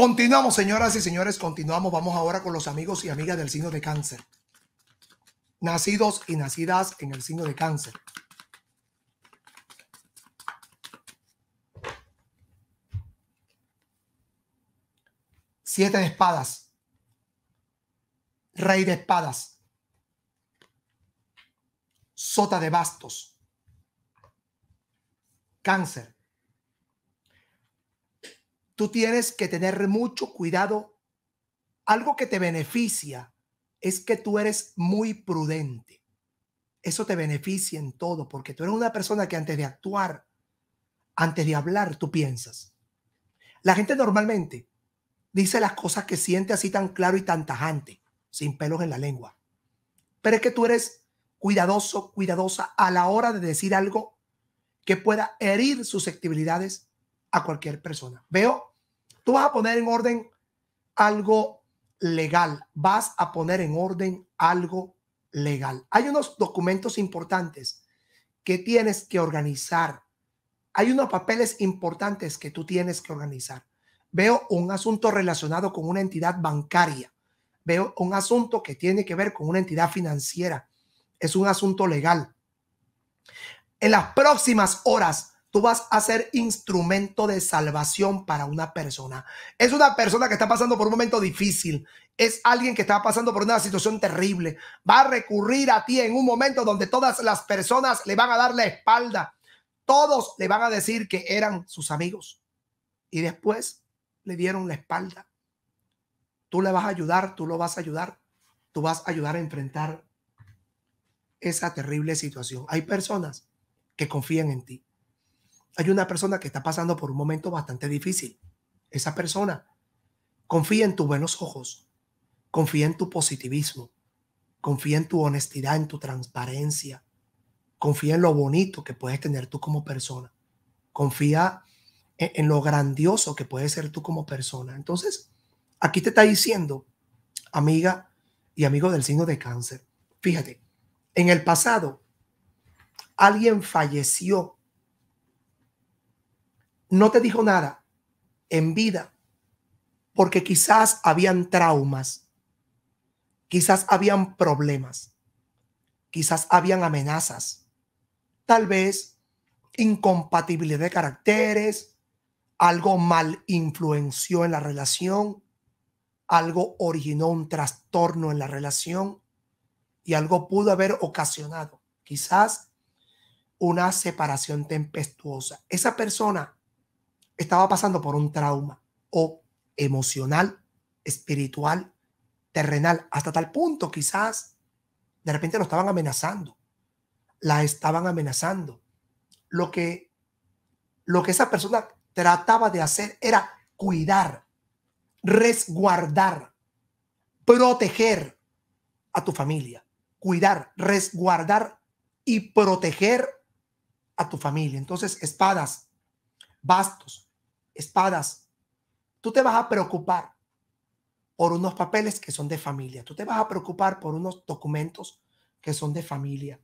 Continuamos, señoras y señores, continuamos. Vamos ahora con los amigos y amigas del signo de cáncer. Nacidos y nacidas en el signo de cáncer. Siete de espadas. Rey de espadas. Sota de bastos. Cáncer. Tú tienes que tener mucho cuidado. Algo que te beneficia es que tú eres muy prudente. Eso te beneficia en todo, porque tú eres una persona que antes de actuar, antes de hablar, tú piensas. La gente normalmente dice las cosas que siente así tan claro y tan tajante, sin pelos en la lengua. Pero es que tú eres cuidadoso, cuidadosa a la hora de decir algo que pueda herir susceptibilidades a cualquier persona. Veo, tú vas a poner en orden algo legal, vas a poner en orden algo legal. Hay unos documentos importantes que tienes que organizar. Hay unos papeles importantes que tú tienes que organizar. Veo un asunto relacionado con una entidad bancaria. Veo un asunto que tiene que ver con una entidad financiera. Es un asunto legal. En las próximas horas, tú vas a ser instrumento de salvación para una persona. Es una persona que está pasando por un momento difícil. Es alguien que está pasando por una situación terrible. Va a recurrir a ti en un momento donde todas las personas le van a dar la espalda. Todos le van a decir que eran sus amigos. Y después le dieron la espalda. Tú le vas a ayudar, tú lo vas a ayudar, tú vas a ayudar a enfrentar esa terrible situación. Hay personas que confían en ti. Hay una persona que está pasando por un momento bastante difícil. Esa persona confía en tus buenos ojos, confía en tu positivismo, confía en tu honestidad, en tu transparencia, confía en lo bonito que puedes tener tú como persona, confía en, lo grandioso que puedes ser tú como persona. Entonces, aquí te está diciendo, amiga y amigo del signo de cáncer, fíjate, en el pasado, alguien falleció, no te dijo nada en vida, porque quizás habían traumas, quizás habían problemas, quizás habían amenazas, tal vez incompatibilidad de caracteres, algo mal influenció en la relación, algo originó un trastorno en la relación y algo pudo haber ocasionado quizás una separación tempestuosa. Esa persona estaba pasando por un trauma o emocional, espiritual, terrenal, hasta tal punto quizás de repente lo estaban amenazando, la estaban amenazando. Lo que, lo que esa persona trataba de hacer era cuidar, resguardar, proteger a tu familia, cuidar, resguardar y proteger a tu familia. Entonces, espadas, bastos, espadas, tú te vas a preocupar por unos papeles que son de familia, tú te vas a preocupar por unos documentos que son de familia,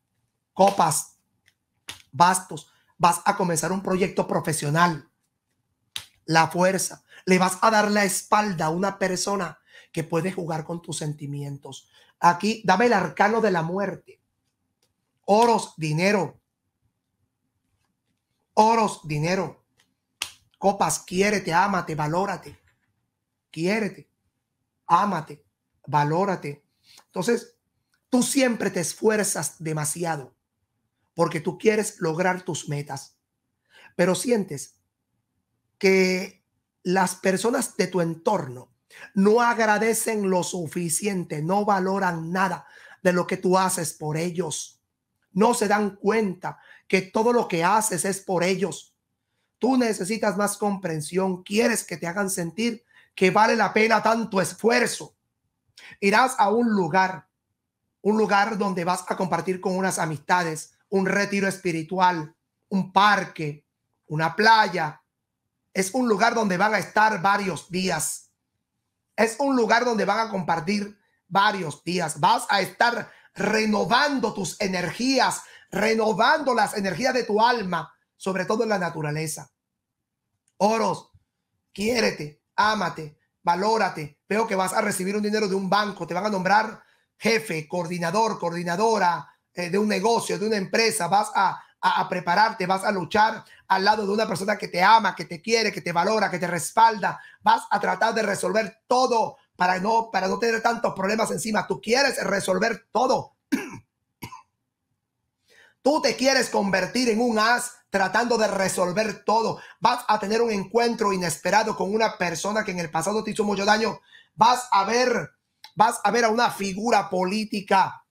copas, bastos, vas a comenzar un proyecto profesional, la fuerza. Le vas a dar la espalda a una persona que puede jugar con tus sentimientos. Aquí, dame el arcano de la muerte. Oros, dinero. Oros, dinero. Copas, quiérete, ámate, valórate. Quiérete, ámate, valórate. Entonces, tú siempre te esfuerzas demasiado porque tú quieres lograr tus metas, pero sientes que las personas de tu entorno no agradecen lo suficiente, no valoran nada de lo que tú haces por ellos. No se dan cuenta que todo lo que haces es por ellos. Tú necesitas más comprensión, quieres que te hagan sentir que vale la pena tanto esfuerzo. Irás a un lugar, un lugar donde vas a compartir con unas amistades, un retiro espiritual, un parque, una playa, es un lugar donde van a estar varios días. Es un lugar donde van a compartir varios días. Vas a estar renovando tus energías, renovando las energías de tu alma, sobre todo en la naturaleza. Oros, quiérete, ámate, valórate. Veo que vas a recibir un dinero de un banco, te van a nombrar jefe, coordinador, coordinadora eh, de un negocio, de una empresa, vas a, a, prepararte, vas a luchar al lado de una persona que te ama, que te quiere, que te valora, que te respalda, vas a tratar de resolver todo para no, para no tener tantos problemas encima. Tú quieres resolver todo. Tú te quieres convertir en un as tratando de resolver todo. Vas a tener un encuentro inesperado con una persona que en el pasado te hizo mucho daño. Vas a ver, vas a ver a una figura política,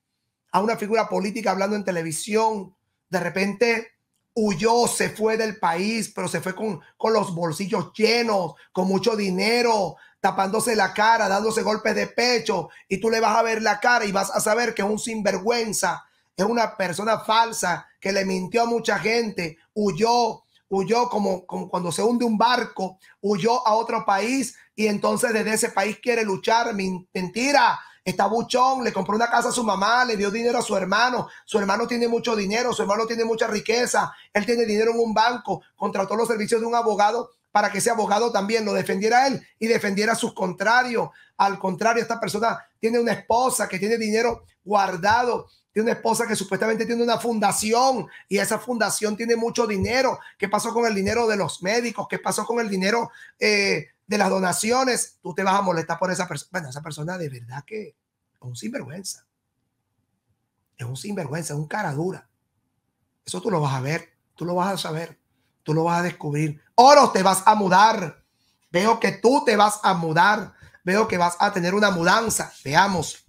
a una figura política hablando en televisión. De repente huyó, se fue del país, pero se fue con, con los bolsillos llenos, con mucho dinero, tapándose la cara, dándose golpes de pecho, y tú le vas a ver la cara y vas a saber que es un sinvergüenza, es una persona falsa que le mintió a mucha gente, huyó, huyó como, como cuando se hunde un barco, huyó a otro país y entonces desde ese país quiere luchar. Mentira, está buchón, le compró una casa a su mamá, le dio dinero a su hermano, su hermano tiene mucho dinero, su hermano tiene mucha riqueza, él tiene dinero en un banco, contrató los servicios de un abogado para que ese abogado también lo defendiera a él y defendiera a sus contrarios. Al contrario, esta persona tiene una esposa que tiene dinero guardado tiene una esposa que supuestamente tiene una fundación y esa fundación tiene mucho dinero. ¿Qué pasó con el dinero de los médicos? ¿Qué pasó con el dinero eh, de las donaciones? Tú te vas a molestar por esa persona. Bueno, esa persona de verdad que es un sinvergüenza. Es un sinvergüenza, es un cara dura. Eso tú lo vas a ver, tú lo vas a saber, tú lo vas a descubrir. Oro, te vas a mudar. Veo que tú te vas a mudar. Veo que vas a tener una mudanza. Veamos.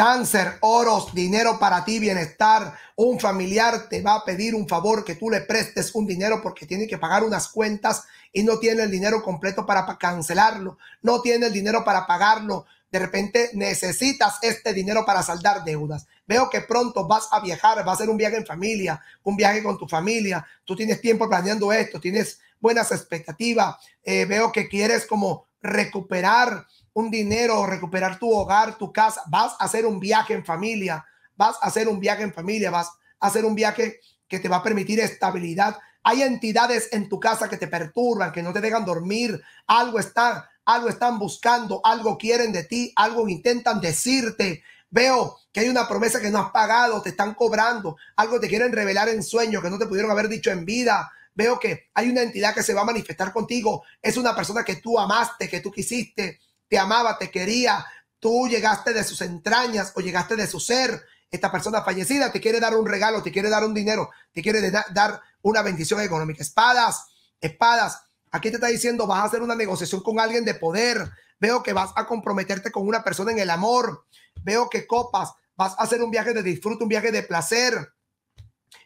cáncer, oros, dinero para ti, bienestar. Un familiar te va a pedir un favor que tú le prestes un dinero porque tiene que pagar unas cuentas y no tiene el dinero completo para cancelarlo, no tiene el dinero para pagarlo. De repente necesitas este dinero para saldar deudas. Veo que pronto vas a viajar, va a ser un viaje en familia, un viaje con tu familia. Tú tienes tiempo planeando esto, tienes buenas expectativas. Eh, veo que quieres como recuperar un dinero, recuperar tu hogar, tu casa, vas a hacer un viaje en familia, vas a hacer un viaje en familia, vas a hacer un viaje que te va a permitir estabilidad. Hay entidades en tu casa que te perturban, que no te dejan dormir, algo están, algo están buscando, algo quieren de ti, algo intentan decirte. Veo que hay una promesa que no has pagado, te están cobrando, algo te quieren revelar en sueño que no te pudieron haber dicho en vida. Veo que hay una entidad que se va a manifestar contigo. Es una persona que tú amaste, que tú quisiste, te amaba, te quería, tú llegaste de sus entrañas o llegaste de su ser. Esta persona fallecida te quiere dar un regalo, te quiere dar un dinero, te quiere dar una bendición económica. Espadas, espadas. Aquí te está diciendo, vas a hacer una negociación con alguien de poder. Veo que vas a comprometerte con una persona en el amor. Veo que copas, vas a hacer un viaje de disfrute, un viaje de placer.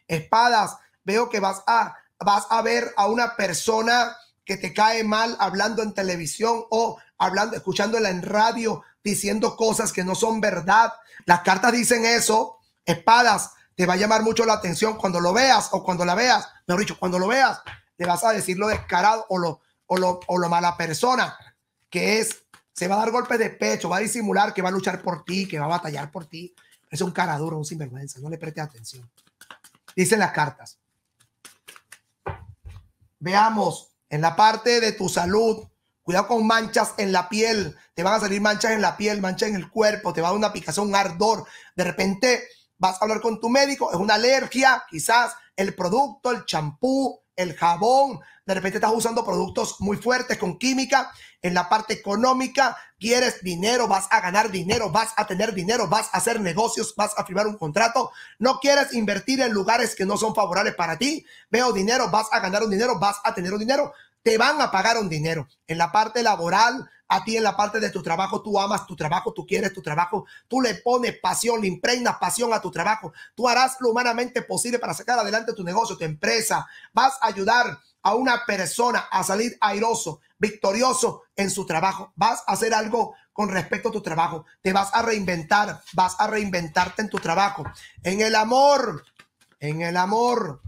Espadas, veo que vas a, vas a ver a una persona que te cae mal hablando en televisión o hablando, escuchándola en radio, diciendo cosas que no son verdad. Las cartas dicen eso, espadas, te va a llamar mucho la atención cuando lo veas o cuando la veas, mejor dicho, cuando lo veas, le vas a decir lo descarado o lo, o lo, o lo mala persona que es. Se va a dar golpes de pecho, va a disimular que va a luchar por ti, que va a batallar por ti. Es un cara duro, un sinvergüenza, no le preste atención. Dicen las cartas. Veamos en la parte de tu salud, Cuidado con manchas en la piel. Te van a salir manchas en la piel, manchas en el cuerpo, te va a dar una picazón, un ardor. De repente vas a hablar con tu médico, es una alergia, quizás el producto, el champú, el jabón. De repente estás usando productos muy fuertes con química. En la parte económica, quieres dinero, vas a ganar dinero, vas a tener dinero, vas a hacer negocios, vas a firmar un contrato. No quieres invertir en lugares que no son favorables para ti. Veo dinero, vas a ganar un dinero, vas a tener un dinero te van a pagar un dinero. En la parte laboral, a ti en la parte de tu trabajo, tú amas tu trabajo, tú quieres tu trabajo, tú le pones pasión, le impregnas pasión a tu trabajo, tú harás lo humanamente posible para sacar adelante tu negocio, tu empresa, vas a ayudar a una persona a salir airoso, victorioso en su trabajo, vas a hacer algo con respecto a tu trabajo, te vas a reinventar, vas a reinventarte en tu trabajo, en el amor, en el amor.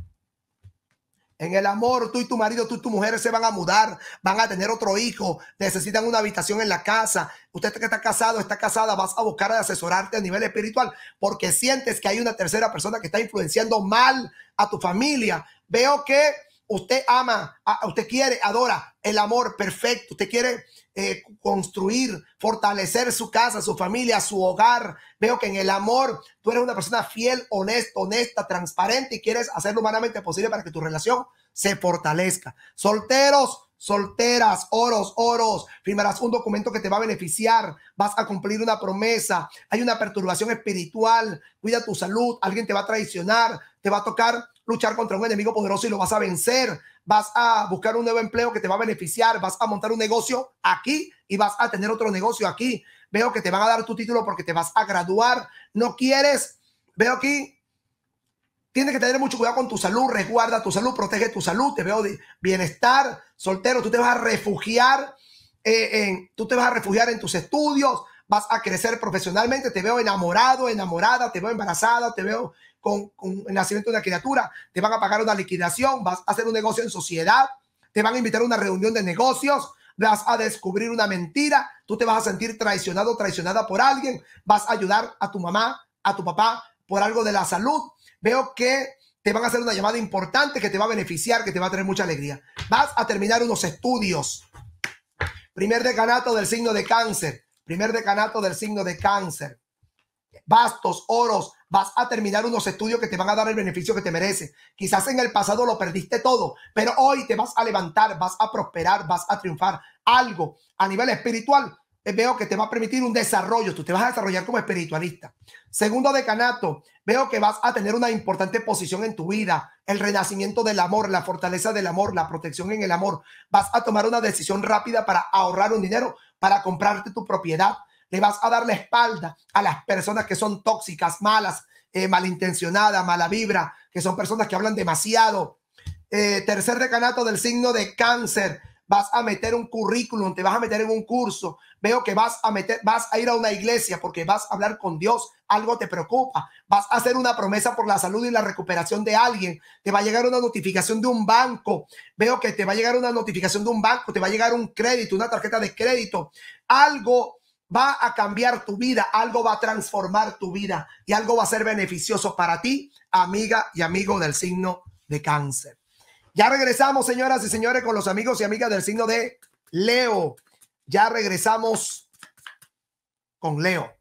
En el amor, tú y tu marido, tú y tu mujer se van a mudar, van a tener otro hijo, necesitan una habitación en la casa. Usted que está casado, está casada, vas a buscar asesorarte a nivel espiritual porque sientes que hay una tercera persona que está influenciando mal a tu familia. Veo que Usted ama, usted quiere, adora el amor perfecto. Usted quiere eh, construir, fortalecer su casa, su familia, su hogar. Veo que en el amor tú eres una persona fiel, honesta, honesta, transparente y quieres hacer lo humanamente posible para que tu relación se fortalezca. Solteros, solteras, oros, oros, firmarás un documento que te va a beneficiar, vas a cumplir una promesa, hay una perturbación espiritual, cuida tu salud, alguien te va a traicionar, te va a tocar luchar contra un enemigo poderoso y lo vas a vencer, vas a buscar un nuevo empleo que te va a beneficiar, vas a montar un negocio aquí y vas a tener otro negocio aquí. Veo que te van a dar tu título porque te vas a graduar, no quieres, veo aquí Tienes que tener mucho cuidado con tu salud, resguarda tu salud, protege tu salud, te veo de bienestar, soltero, tú te vas a refugiar, eh, tú te vas a refugiar en tus estudios, vas a crecer profesionalmente, te veo enamorado, enamorada, te veo embarazada, te veo con, con, el nacimiento de una criatura, te van a pagar una liquidación, vas a hacer un negocio en sociedad, te van a invitar a una reunión de negocios, vas a descubrir una mentira, tú te vas a sentir traicionado, traicionada por alguien, vas a ayudar a tu mamá, a tu papá por algo de la salud, veo que te van a hacer una llamada importante que te va a beneficiar, que te va a tener mucha alegría. Vas a terminar unos estudios. Primer decanato del signo de cáncer. Primer decanato del signo de cáncer. Bastos, oros, vas a terminar unos estudios que te van a dar el beneficio que te merece. Quizás en el pasado lo perdiste todo, pero hoy te vas a levantar, vas a prosperar, vas a triunfar. Algo a nivel espiritual eh, veo que te va a permitir un desarrollo, tú te vas a desarrollar como espiritualista. Segundo decanato, veo que vas a tener una importante posición en tu vida, el renacimiento del amor, la fortaleza del amor, la protección en el amor. Vas a tomar una decisión rápida para ahorrar un dinero, para comprarte tu propiedad. Le vas a dar la espalda a las personas que son tóxicas, malas, eh, malintencionadas, mala vibra, que son personas que hablan demasiado. Eh, tercer decanato del signo de cáncer vas a meter un currículum, te vas a meter en un curso, veo que vas a meter, vas a ir a una iglesia porque vas a hablar con Dios, algo te preocupa, vas a hacer una promesa por la salud y la recuperación de alguien, te va a llegar una notificación de un banco, veo que te va a llegar una notificación de un banco, te va a llegar un crédito, una tarjeta de crédito, algo va a cambiar tu vida, algo va a transformar tu vida y algo va a ser beneficioso para ti, amiga y amigo del signo de cáncer. Ya regresamos, señoras y señores, con los amigos y amigas del signo de Leo. Ya regresamos con Leo.